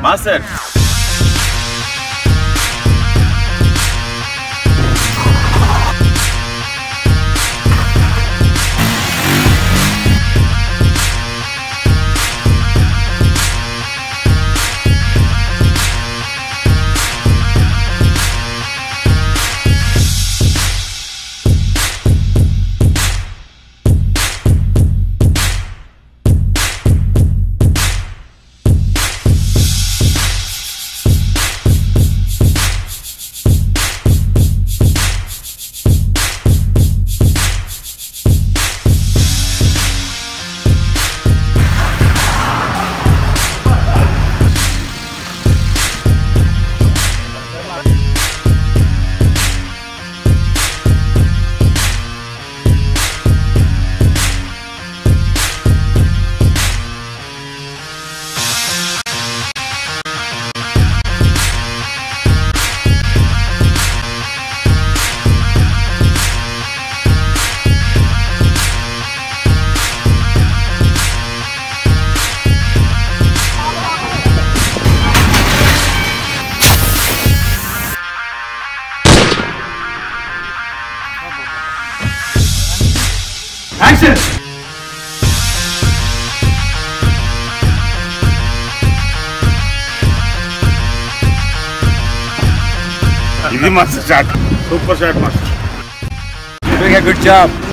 Master. Action! Easy master shot. Super shot master. Doing a good job.